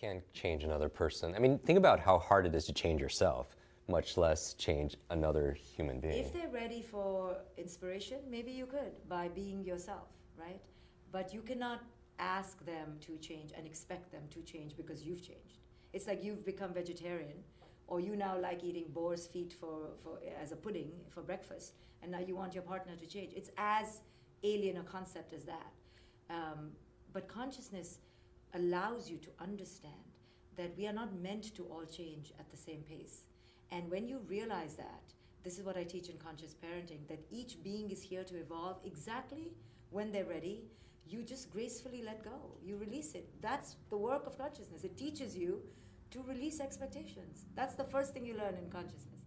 can't change another person. I mean, think about how hard it is to change yourself, much less change another human being. If they're ready for inspiration, maybe you could by being yourself, right? But you cannot ask them to change and expect them to change because you've changed. It's like you've become vegetarian or you now like eating boar's feet for, for as a pudding for breakfast and now you want your partner to change. It's as alien a concept as that. Um, but consciousness allows you to understand that we are not meant to all change at the same pace. And when you realize that, this is what I teach in conscious parenting that each being is here to evolve exactly when they're ready. You just gracefully let go. You release it. That's the work of consciousness. It teaches you to release expectations. That's the first thing you learn in consciousness.